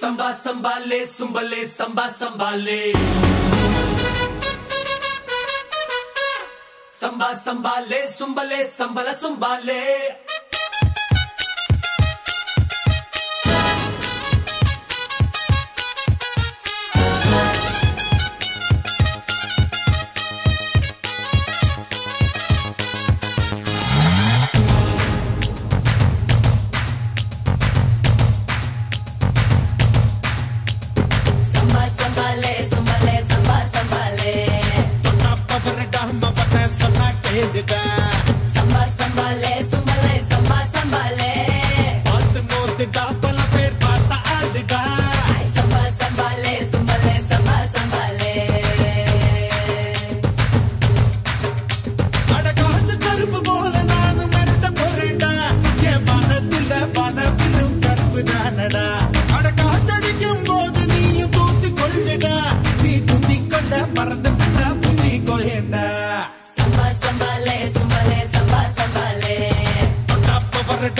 संभा संभाले सुंबले संभा संभाले। संभा संभाले सुंबले संभला संभाले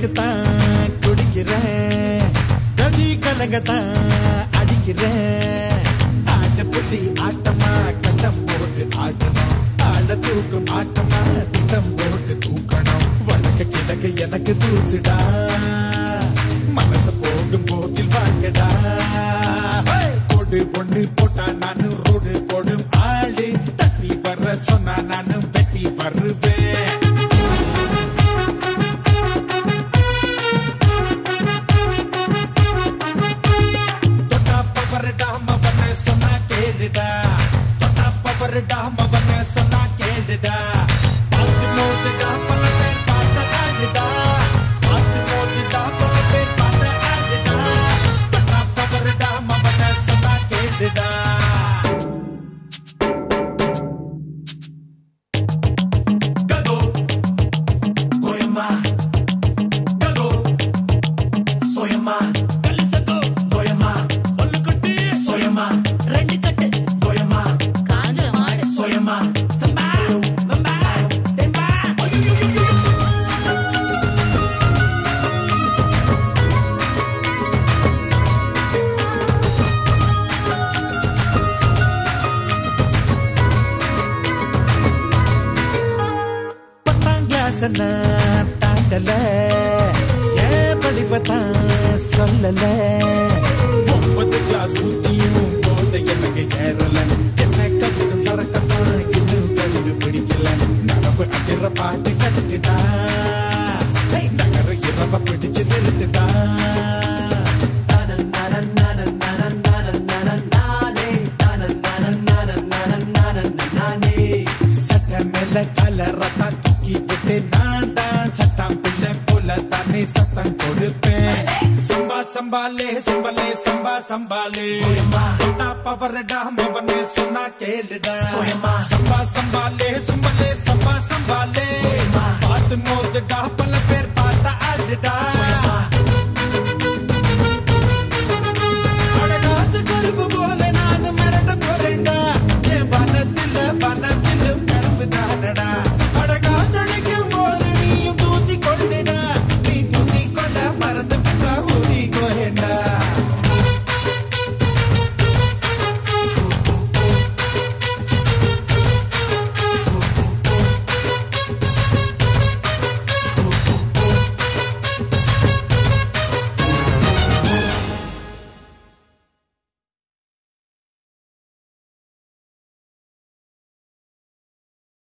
கணக்குத்தான் குடிக்கிறேன். கதி கலங்க அடிக்கிறேன். ஆட்ட புள்ளி ஆட்டமா கட்டம் போட்டு ஆட்டணும். ஆட தூக்கும் ஆட்டமா திட்டம் போட்டு தூக்கணும். வழக்க கிழக்கு எனக்கு தூசுடா. மனச போகும் போக்கில் வாங்கடா கொடு பொண்ணு போட்டா நானு ரோடு போடும் ஆளு. தட்டி வர சொன்னா நானும் வெட்டி வருவேன். got my பத்தாம் தாண்டல ஏன் படிப்பத்தான் சொல்லல? ஒன்பது கிளாஸ் புத்தியும் போத எனக்கு ஏறல. என்ன கஷ்டம் சரக்கத்தான் இன்னும் கண்டுபிடிக்கல. நடப்பு அதிர பாட்டு தானே சத்தம் கொடுப்பேன் சம்பா சம்பாலே சம்பலே சம்பா சம்பாலே பவரடா மவனே சொன்னா கேளுடா சம்பா சம்பாலே சம்பலே சம்பா சம்பாலே பார்த்து மோதுடா பல பேர் பார்த்தா அழுடா